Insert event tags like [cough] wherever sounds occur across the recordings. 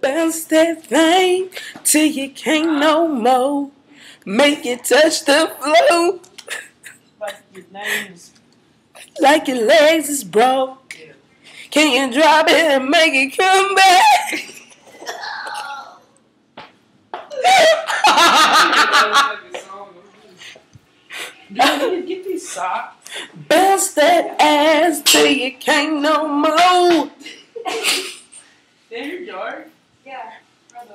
Bounce that thing till you can't no more. Make it touch the floor. Like your name's Like your legs is broke. Can you drop it and make it come back? Dude, get these socks. Bounce that ass till you can't no more. There you. Yeah.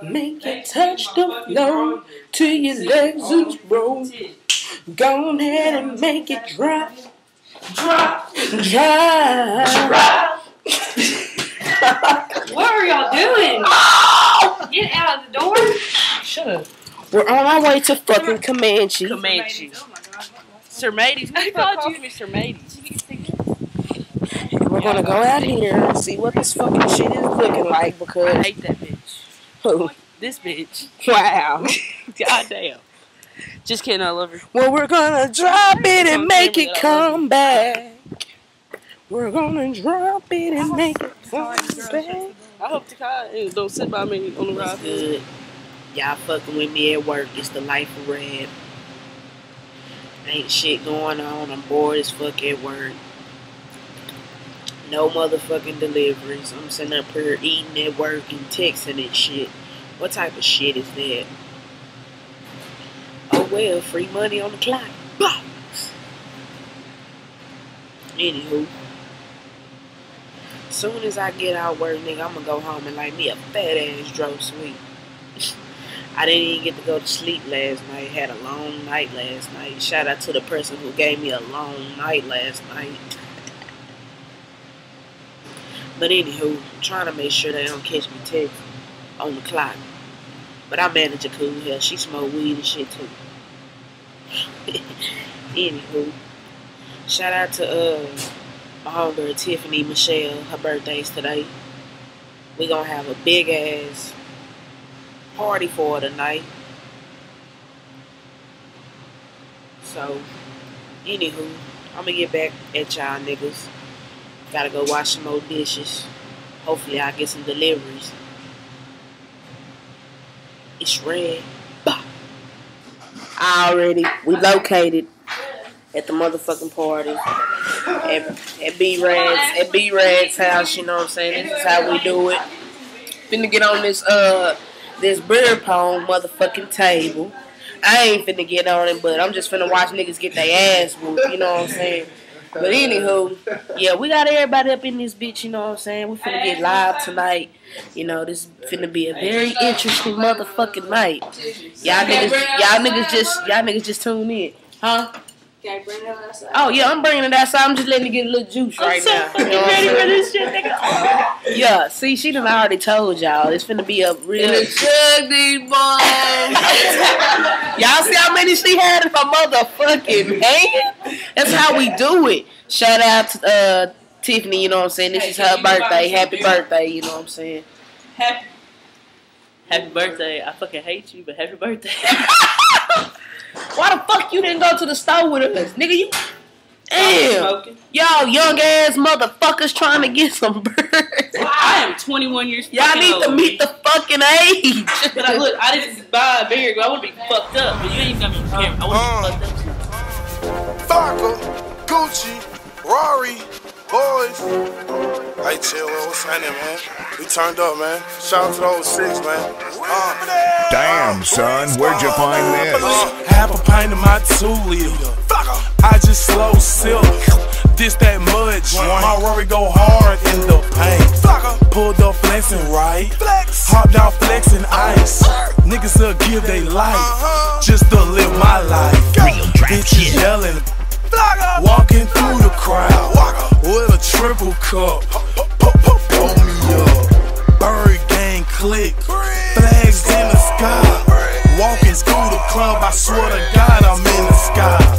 Make it touch the floor till your legs is broke. Go ahead and make it drop. Drop. Drop. What are y'all doing? [laughs] Get out of the door. Shut up. We're on our way to fucking Comanche. Comanche. Oh my god. Sir Mateys. I Fuck called off me, Sir Mateys. We're gonna go out here and see what this fucking shit is looking like because I hate that bitch. oh, [laughs] This bitch. wow. [laughs] God damn. Just kidding, I love her. Well, we're gonna drop it and make it come back. We're gonna drop it and make it come back. I hope Takai uh, don't sit by me on the ride. good. Y'all fucking with me at work. It's the life of Rad. Ain't shit going on. I'm bored as fuck at work. No motherfucking deliveries. I'm sitting up here eating at work and texting and shit. What type of shit is that? Oh well, free money on the clock. Bah! Anywho. Soon as I get out work, nigga, I'm gonna go home and like me a fat ass dro sweet. [laughs] I didn't even get to go to sleep last night. Had a long night last night. Shout out to the person who gave me a long night last night. But anywho, trying to make sure they don't catch me texting on the clock. But I manage a cool hell. She smoke weed and shit too. [laughs] anywho, shout out to uh my homegirl Tiffany Michelle. Her birthday's today. We gonna have a big ass party for her tonight. So, anywho, I'm gonna get back at y'all niggas. Gotta go wash some more dishes. Hopefully, I get some deliveries. It's Rad. Bah. Already, we located at the motherfucking party at, at B Rad's at B Rad's house. You know what I'm saying? This is how we do it. Finna get on this uh this beer pong motherfucking table. I ain't finna get on it, but I'm just finna watch niggas get their ass whooped. You know what I'm saying? But anywho, yeah, we got everybody up in this bitch. You know what I'm saying? We finna get live tonight. You know, this finna be a very interesting motherfucking night. Y'all niggas, y'all niggas just, y'all niggas just tune in, huh? Okay, bring it outside. Oh yeah, I'm bringing it outside. I'm just letting it get a little juice right so now. You know ready for this shit, nigga. [laughs] Yeah, see, she done already told y'all it's finna be a real chuggy boy. [laughs] y'all see how many she had in her motherfucking hand? That's how we do it. Shout out to uh, Tiffany, you know what I'm saying? This is her birthday. Happy birthday, you know what I'm saying? Happy, happy birthday. I fucking hate you, but happy birthday. [laughs] Why the fuck you didn't go to the store with us? Nigga, you. Damn. Y'all young ass motherfuckers trying to get some birds. I am 21 years Y'all fucking need to old. meet the fucking age. But I, look, I didn't buy a beer. I would be fucked up. But you ain't got me care. I would be fucked up. Farka, Gucci, Rory, boys. Hey, chill, what's happening, man? We turned up, man. Shout out to those six, man. Uh, Damn, son, where'd you find this? half a pint of my liter. I just slow silk. This that mud joint. My Rory go hard in the paint. Pulled up flexing right. Hopped out flexing ice. Niggas will give they life just to live my life. Bitches yelling. Walking through the crowd with a triple cup. Pull me up. Bird gang click. Through the club, I swear to God, I'm in the sky.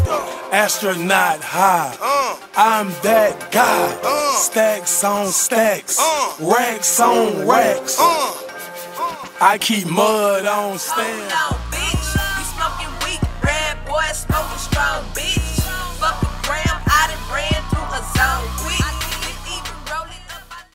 Astronaut high. Uh. I'm that guy. Uh. Stacks on stacks. Uh. Racks on racks. I keep mud on stand.